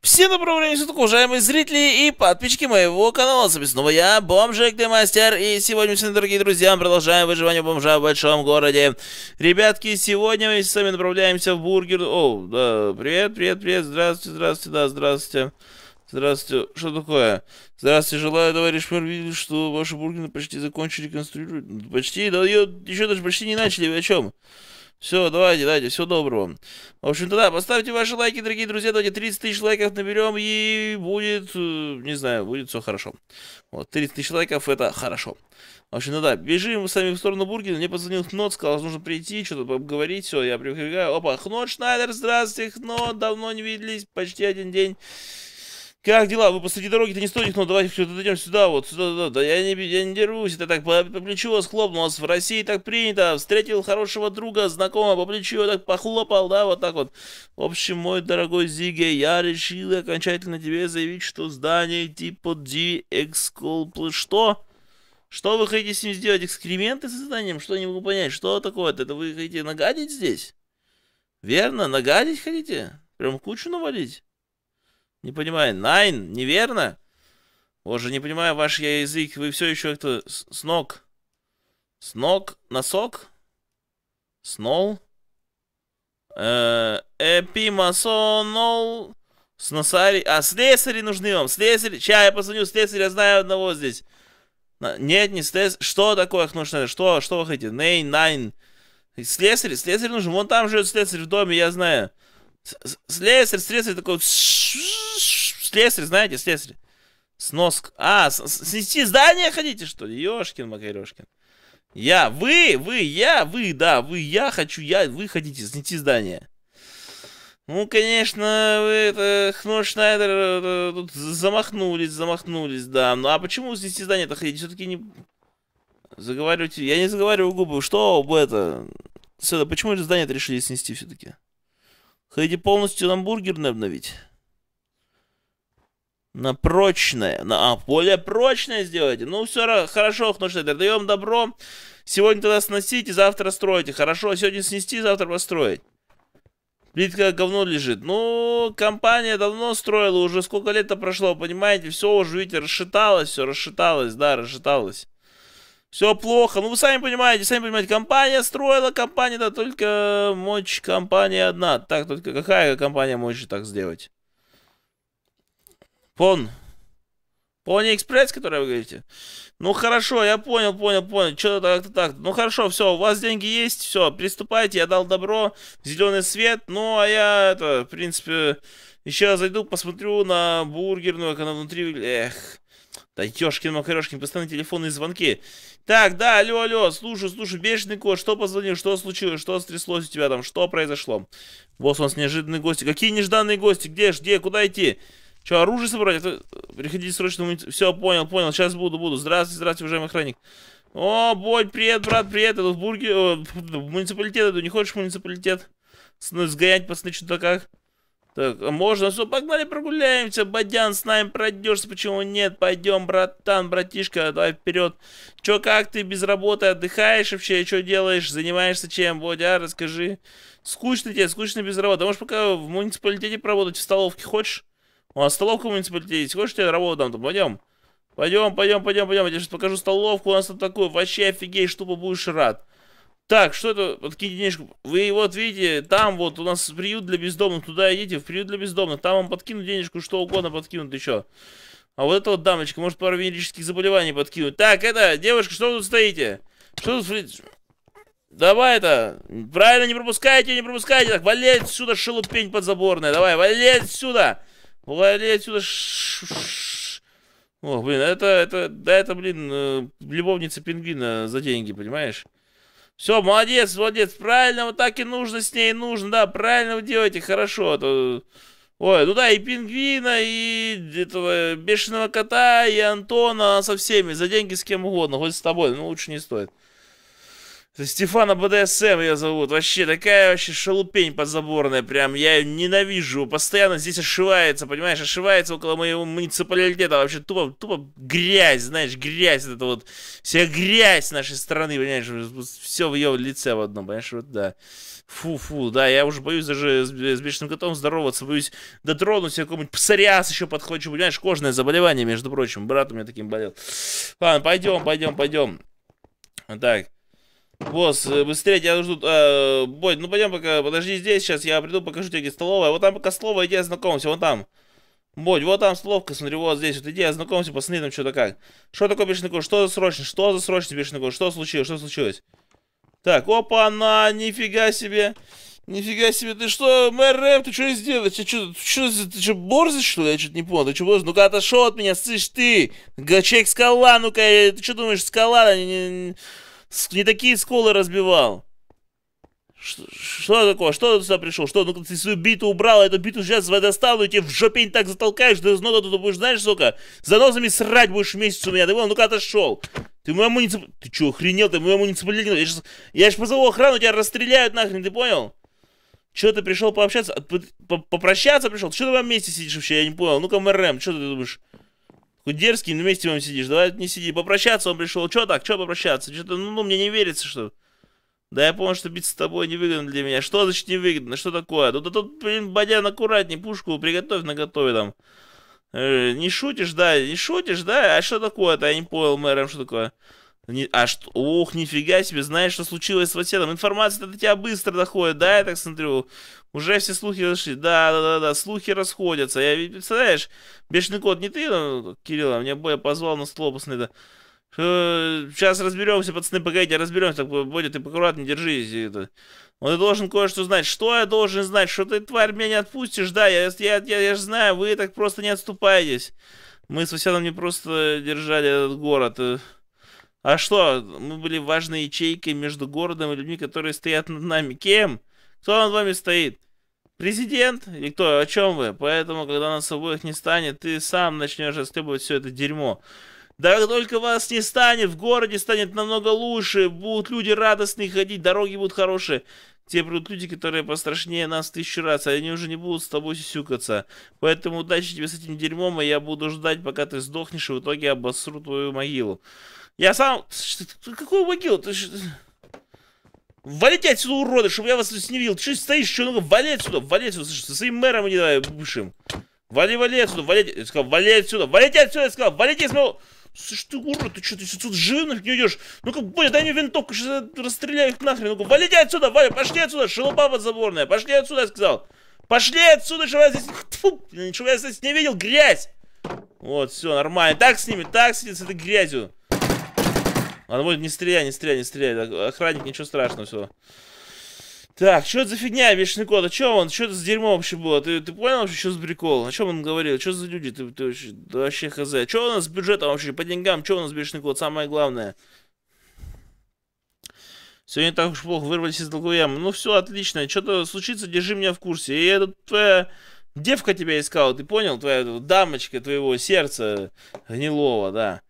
Всем доброго времени суток, уважаемые зрители и подписчики моего канала. С вами снова я, Бомжик Демастер. И сегодня, всем дорогие друзья, продолжаем выживание бомжа в большом городе. Ребятки, сегодня мы с вами направляемся в бургер. О, да, привет, привет, привет, здравствуйте, здравствуйте, да, здравствуйте. Здравствуйте, что такое? Здравствуйте, желаю, товарищ мэр, видели, что ваши бургеры почти закончили конструировать. Почти, да ее еще даже почти не начали, вы о чем? Все, давайте, давайте, всего доброго. В общем-то, да, поставьте ваши лайки, дорогие друзья, давайте 30 тысяч лайков наберем, и будет, э, не знаю, будет все хорошо. Вот, 30 тысяч лайков, это хорошо. В общем-то, да, бежим сами в сторону бургера, мне позвонил Хнот, сказал, нужно прийти, что-то поговорить, все, я прибегаю, опа, Хнот Шнайдер, здравствуйте, Хнот, давно не виделись, почти один день. Как дела? Вы посреди дороги-то не стоите, но давайте что-то дойдем сюда, вот сюда, да, да, я не, я не дерусь, это так по, по плечу вас хлопнул, у нас в России так принято, встретил хорошего друга, знакомого, по плечу так похлопал, да, вот так вот. В общем, мой дорогой Зиге, я решил окончательно тебе заявить, что здание типа D Excol... Что? Что вы хотите с ним сделать? Экскременты с зданием? Что не могу понять? Что такое -то? Это вы хотите нагадить здесь? Верно? Нагадить хотите? Прям кучу навалить? Не понимаю. Найн, неверно? Боже, не понимаю ваш я язык. Вы все еще это с ног. С ног? Носок? Снол? Эпимасонол? Сносари? А, слесари нужны вам. Слесари? Сейчас я позвоню слесаря, я знаю одного здесь. Нет, не слесарь. Что такое нужно? Что, что вы хотите? Нейн, найн. Слесарь? Слесарь нужен. Вон там живет слесарь в доме, я знаю. Слесарь, слесарь такой... Слесарь, знаете, слесарь. Снос... А, снести здание хотите, что ли? Ёшкин Макарешкин. Я, вы, вы, я, вы, да, вы, я хочу, я, вы хотите снести здание. Ну, конечно, вы это, Хно Шнайдер, это, тут замахнулись, замахнулись, да. Ну, а почему снести здание-то хотите? Все-таки не... Заговаривайте, я не заговариваю губы. Что это? Сюда, почему это здание-то решили снести все-таки? Хотите полностью гамбургер обновить? На прочное. На а, более прочное сделайте. Ну, все хорошо, Хношнайдер, даем добро. Сегодня тогда сносите, завтра строите. Хорошо, сегодня снести, завтра построить. Плитка говно лежит. Ну, компания давно строила, уже сколько лет-то прошло, понимаете? Все уже, видите, расшаталось, все расшаталось, да, расшаталось. Все плохо. Ну, вы сами понимаете, сами понимаете, компания строила, компания, да, только мощь компания одна. Так, только какая компания может так сделать? Пон. Пони Экспресс, который вы говорите? Ну хорошо, я понял, понял, понял. Что-то так-то так. Ну хорошо, все, у вас деньги есть, все, приступайте, я дал добро, зеленый свет. Ну, а я это, в принципе, еще зайду, посмотрю на бургерную, как она внутри. Эх. Да ёшкин макарешкин, постоянно телефонные звонки. Так, да, алло, алло, слушай, слушай, бешеный кот, что позвонил, что случилось, что стряслось у тебя там, что произошло? Босс, у нас неожиданные гости. Какие нежданные гости? Где где, куда идти? Че, оружие собрать? Это... Приходите срочно. Все, понял, понял. Сейчас буду, буду. Здравствуйте, здравствуйте, уважаемый охранник. О, бой, привет, брат, привет. Это в бурге... В муниципалитет иду. Не хочешь в муниципалитет? Сгонять, пацаны, что-то как? Так, а можно? Все, погнали прогуляемся. Бадян, с нами пройдешься. Почему нет? Пойдем, братан, братишка, давай вперед. Че, как ты без работы отдыхаешь вообще? Что делаешь? Занимаешься чем? Бодя, расскажи. Скучно тебе, скучно без работы. Можешь пока в муниципалитете поработать, в столовке хочешь? У нас столовка в муниципалитете. Хочешь тебе работу там? Пойдем. Пойдем, пойдем, пойдем, пойдем. Я сейчас покажу столовку. У нас там такое. Вообще офигеть, что будешь рад. Так, что это? Подкиньте денежку. Вы вот видите, там вот у нас приют для бездомных. Туда идите, в приют для бездомных. Там вам подкинут денежку, что угодно подкинут еще. А вот эта вот дамочка может пару венерических заболеваний подкинуть. Так, это, девушка, что вы тут стоите? Что тут... Давай это, правильно не пропускайте, не пропускайте. Так, вали отсюда, шелупень подзаборная. Давай, вали отсюда. Вали отсюда. Ш. О, блин, это, это, да это, блин, э, любовница пингвина за деньги, понимаешь? Все, молодец, молодец, правильно, вот так и нужно с ней, нужно, да, правильно вы делаете, хорошо. А то... Ой, ну да, и пингвина, и этого бешеного кота, и Антона со всеми, за деньги с кем угодно, хоть с тобой, но лучше не стоит. Стефана БДСМ ее зовут. Вообще, такая вообще шалупень подзаборная. Прям, я ее ненавижу. Постоянно здесь ошивается, понимаешь? Ошивается около моего муниципалитета. Вообще, тупо, тупо грязь, знаешь, грязь. Это вот вся грязь нашей страны, понимаешь? Все в ее лице в одном, понимаешь? Вот, да. Фу-фу, да, я уже боюсь даже с, с бешеным котом здороваться, боюсь дотронуться, какой-нибудь псориаз еще подхвачу, понимаешь, кожное заболевание, между прочим, брат у меня таким болел. Ладно, пойдем, пойдем, пойдем. Так, Босс, э, быстрее тебя ждут. Э, Бой, ну пойдем пока, подожди здесь, сейчас я приду, покажу тебе, где столовая. Вот там пока столовая, иди ознакомься, вон там. Бодь, вот там столовка, смотри, вот здесь, вот иди ознакомься, посмотри там что-то как. Что такое бешеный кот, что за срочно, что за срочный бешеный кот, что случилось, что случилось? Так, опа-на, нифига себе. Нифига себе, ты что, мэр рэп, ты что сделал? Ты что, что, ты что, борзый, что ли? Я что-то не понял, ты что, борзый? Ну-ка, отошел от меня, слышь ты, человек скала, ну-ка, ты что думаешь, скала, не, не, не такие сколы разбивал. Что, что такое? Что ты сюда пришел? Что, ну ты свою биту убрал, эту биту сейчас достану, и тебе в жопень так затолкаешь, ты нода тут будешь, знаешь, сука, за носами срать будешь месяц у меня, ты вон, ну-ка отошел. Ты мой муниципал... Ты что, охренел? Ты мой муниципалитет? Я сейчас, я сейчас позову охрану, тебя расстреляют нахрен, ты понял? Че ты пришел пообщаться? Попрощаться пришел? Что ты в месте сидишь вообще? Я не понял. Ну-ка, МРМ, что ты думаешь? Хоть дерзкий, на месте вам сидишь. Давай не сиди. Попрощаться он пришел. Че так? Че попрощаться? Что-то, ну, ну, мне не верится, что... Да я помню, что биться с тобой невыгодно для меня. Что значит невыгодно? Что такое? Тут, тут, блин, Бадян, аккуратней, пушку приготовь на там. Э, не шутишь, да? Не шутишь, да? А что такое-то? Я не понял, мэром, что такое? Не, а что? Ох, нифига себе, знаешь, что случилось с соседом? Информация до тебя быстро доходит, да, я так смотрю? Уже все слухи зашли. Да, да, да, да, слухи расходятся. Я, представляешь, бешеный кот, не ты, ну, Кирилл, а меня Боя позвал на стол, да. Сейчас разберемся, пацаны, погодите, разберемся. Так, Бодя, ты аккуратнее держись. Это. Он должен кое-что знать. Что я должен знать? Что ты, тварь, меня не отпустишь? Да, я, я, я, я же знаю, вы так просто не отступаетесь. Мы с соседом не просто держали этот город. А что, мы были важной ячейкой между городом и людьми, которые стоят над нами. Кем? Кто над вами стоит? Президент? И кто? О чем вы? Поэтому, когда нас обоих не станет, ты сам начнешь расхлебывать все это дерьмо. Да как только вас не станет, в городе станет намного лучше, будут люди радостные ходить, дороги будут хорошие. Те придут люди, которые пострашнее нас тысячу раз, а они уже не будут с тобой сюсюкаться. Поэтому удачи тебе с этим дерьмом, и я буду ждать, пока ты сдохнешь, и в итоге обосру твою могилу. Я сам... Какую могилу? Ты... Валите отсюда, уроды, чтобы я вас не видел. Ты что стоишь, что? Ну-ка, вали отсюда, вали отсюда. Со своим мэром не давай бывшим. Вали, вали отсюда, вали... Я сказал, вали отсюда, валите отсюда, я сказал, валите из моего... Слушай, ты урод, ты что, ты тут живым не уйдешь? Ну-ка, Боня, дай мне винтовку, сейчас расстреляю их нахрен. Ну-ка, валите отсюда, Валя, пошли отсюда, шелупа подзаборная, пошли отсюда, я сказал. Пошли отсюда, чтобы я здесь... Фу, чтобы я здесь не видел, грязь. Вот, все, нормально. Так с ними, так с, с этой грязью. Ладно, не стреляй, не стреляй, не стреляй. Охранник, ничего страшного, все. Так, что за фигня, бешеный кот? А что он? Что это за дерьмо вообще было? Ты, ты понял вообще, что за прикол? О чем он говорил? Что за люди? Ты, ты вообще, да вообще хз. Что у нас с бюджетом вообще? По деньгам, что у нас бешеный кот? Самое главное. Не так уж плохо, вырвались из долговой ямы. Ну все, отлично. Что-то случится, держи меня в курсе. И эта твоя девка тебя искала, ты понял? Твоя дамочка твоего сердца гнилого, да.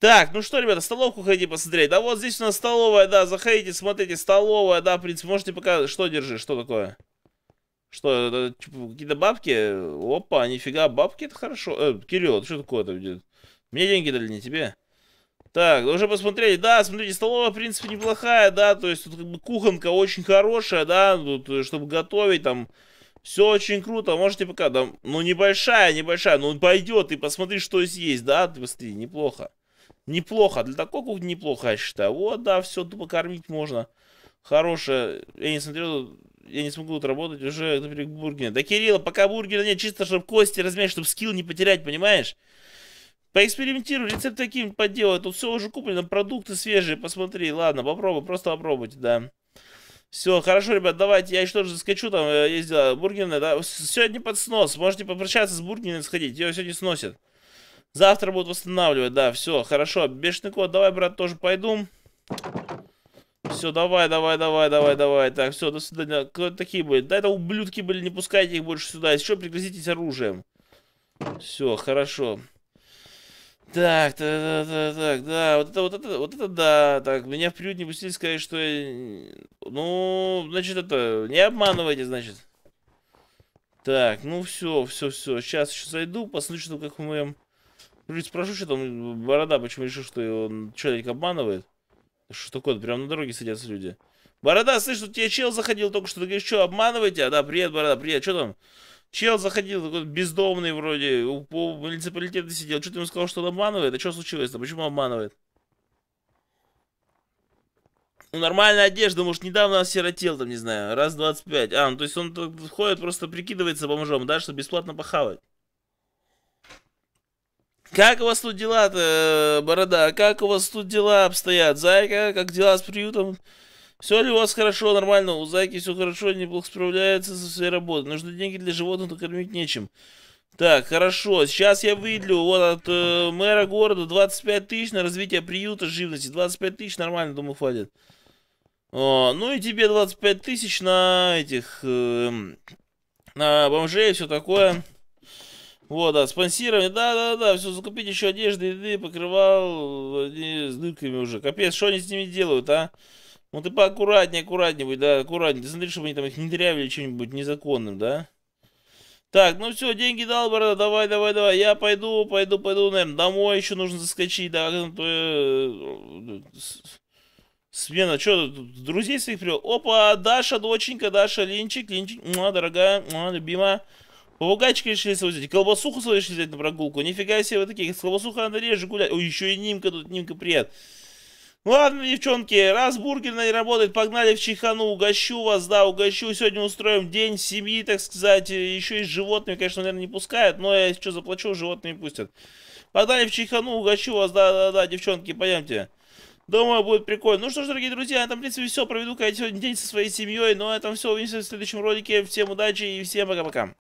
Так, ну что, ребята, столовку хотите посмотреть? Да вот здесь у нас столовая, да, заходите, смотрите, столовая, да, в принципе, можете пока... Что держишь, что такое? Что, типа, какие-то бабки? Опа, нифига, бабки, это хорошо. Э, Кирилл, что такое-то? Мне деньги дали, не тебе? Так, уже посмотрели, да, смотрите, столовая, в принципе, неплохая, да, то есть тут как бы кухонка очень хорошая, да, тут, э, чтобы готовить, там, все очень круто, можете пока, да, ну, небольшая, небольшая, ну, пойдет, и посмотри, что здесь есть, да, ты посмотри, неплохо. Неплохо. Для такой кухни неплохо, я считаю. Вот, да, все тупо кормить можно. Хорошее. Я не смотрел, я не смогу тут работать уже, например, бургера. Да, Кирилла, пока бургера нет, чисто, чтобы кости размять, чтобы скилл не потерять, понимаешь? Поэкспериментируй, рецепт таким поделай. Тут все уже куплено, продукты свежие, посмотри. Ладно, попробуй, просто попробуйте, да. Все, хорошо, ребят, давайте, я еще тоже заскочу, там э, ездила бургерная, да. Сегодня под снос, можете попрощаться с бургерной сходить, ее сегодня сносят. Завтра будут восстанавливать, да, все, хорошо. Бешеный кот, давай, брат, тоже пойду. Все, давай, давай, давай, давай, давай. Так, все, до свидания. Кто такие были? Да, это ублюдки были, не пускайте их больше сюда. Еще пригрозитесь оружием. Все, хорошо. Так, так, так, так, да, вот это, вот это, вот это да, так, меня в приют не пустили сказать, что я, ну, значит, это, не обманывайте, значит. Так, ну все, все, все, сейчас еще зайду, что как в моем... Спрошу, что там Борода, почему решил, что он человек обманывает. Что такое, прям на дороге садятся люди. Борода, слышь, тут тебе чел заходил только что, ты говоришь, что, обманываете? А, да, привет, Борода, привет, что там? Чел заходил, такой бездомный вроде, у, у муниципалитета сидел. Что ты ему сказал, что он обманывает? А что случилось-то? Почему обманывает? Ну, нормальная одежда, может, недавно осиротел, там, не знаю, раз 25. А, ну, то есть он ходит, просто прикидывается бомжом, да, чтобы бесплатно похавать. Как у вас тут дела-то, борода? Как у вас тут дела обстоят? Зайка, как дела с приютом? Все ли у вас хорошо, нормально? У Зайки все хорошо, неплохо справляется со своей работой. Нужны деньги для животных, но кормить нечем. Так, хорошо. Сейчас я выделю вот от э, мэра города 25 тысяч на развитие приюта живности. 25 тысяч нормально, думаю, хватит. О, ну и тебе 25 тысяч на этих... Э, на бомжей и все такое. Вот, да, спонсирование, да-да-да, все, закупить еще одежды, еды, покрывал, они с дырками уже. Капец, что они с ними делают, а? Ну ты поаккуратнее, аккуратнее будь, да, аккуратнее. Ты смотри, чтобы они там их не дырявили чем-нибудь незаконным, да? Так, ну все, деньги дал, брат, давай, давай, давай. Я пойду, пойду, пойду, наверное, домой еще нужно заскочить, да. Э, смена, что, друзей своих привел? Опа, Даша, доченька, Даша, Линчик, Линчик, муа, дорогая, муа, любимая. Попугайчика решили взять, колбасуху свою решили взять на прогулку. Нифига себе, вы такие, с колбасухой надо реже гулять. Ой, еще и Нимка тут, Нимка, привет. Ладно, девчонки, раз бургер не работает, погнали в Чехану, угощу вас, да, угощу. Сегодня устроим день семьи, так сказать. Еще и с животными, конечно, наверное, не пускают, но я что заплачу, животные пустят. Погнали в Чехану, угощу вас, да-да-да, девчонки, пойдемте. Думаю, будет прикольно. Ну что ж, дорогие друзья, на этом, в принципе, все. Проведу, конечно, сегодня день со своей семьей. Но это все увидимся в следующем ролике. Всем удачи и всем пока-пока.